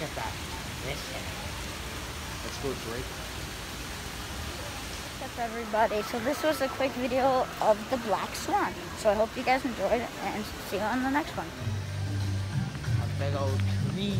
Look at that. Listen. Let's go Drake. What's up everybody? So this was a quick video of the Black Swan. So I hope you guys enjoyed and see you on the next one. A big old tree.